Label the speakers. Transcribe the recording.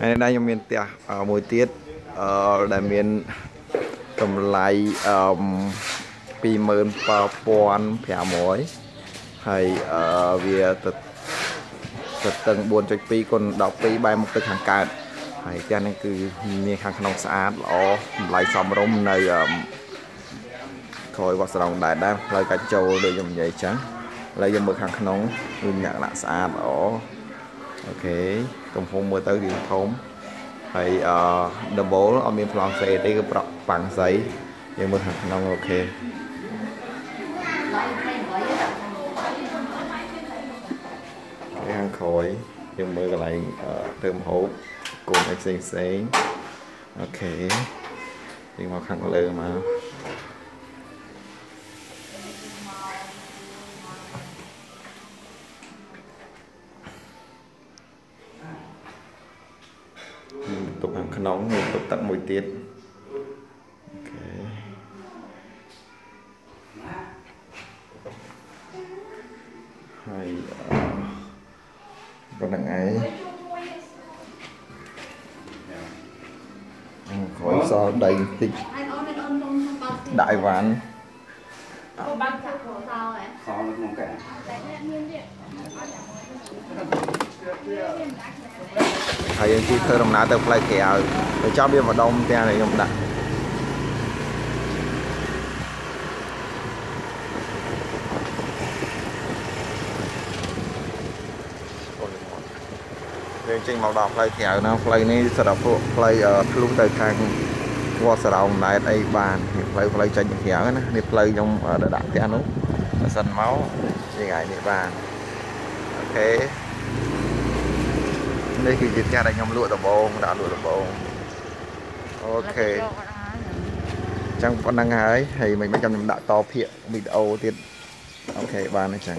Speaker 1: ហើយនេះខ្ញុំមានផ្ទះមួយទៀតអឺដែលមានតម្លៃអឺ27500ហើយអឺវាទៅទៅតឹង4.2គុណ12បែរមុខទៅខាងកើតហើយផ្ទះនេះគឺមានខាងក្នុងស្អាតល្អតម្លៃសមរម្យនៅក្រោយវត្តស្រង់ដែរដែរផ្លូវកាច់ចូលដូចខ្ញុំនិយាយចឹងឥឡូវយើងមើលខាងក្នុងគឺលក្ខណៈស្អាតល្អ okay ទំហំមើលទៅរៀងធំហើយអឺ double អត់មានប្លង់សេទេគឺប្រក់ប៉ាំងសៃយើងមើលខាងក្នុង okay ខាងក្រោយយើងមើលកន្លែងធ្វើម្ហូបកូនអីផ្សេងផ្សេង okay យើងមកខាងលើមក ទុកខាងក្នុងមានទុកទឹកមួយទៀតអូខេហើយប៉ុណ្្នឹងឯងក្រោយសល់ដីបន្តិចដាក់អីវ៉ាន់បាក់ចាក់ខោសោហ៎ខោនៅក្នុងកែ ហើយយើងជិះធ្វើដំណើរទៅផ្លូវក្រៅទៅចាំវាម្ដុំ ત્યાં ខ្ញុំដាក់យើងចេញមកដល់ផ្លូវក្រៅណាផ្លូវនេះសម្រាប់ពួកផ្លូវធ្លុះទៅខាងវត្តសរោងណែតអីបាននេះផ្លូវផ្លូវចេញទៅក្រៅណានេះផ្លូវខ្ញុំដាក់ផ្ទះនោះបើសិនមកយើងអាចនេះបានokay នេះគឺជាផ្ទះដែលខ្ញុំលក់ដំបងដាក់លក់ដំបង okay ចឹងប៉ុណ្ណឹងហើយហើយមិនមិនចាំខ្ញុំដាក់តភាគវីដេអូទៀត okay បានអញ្ចឹង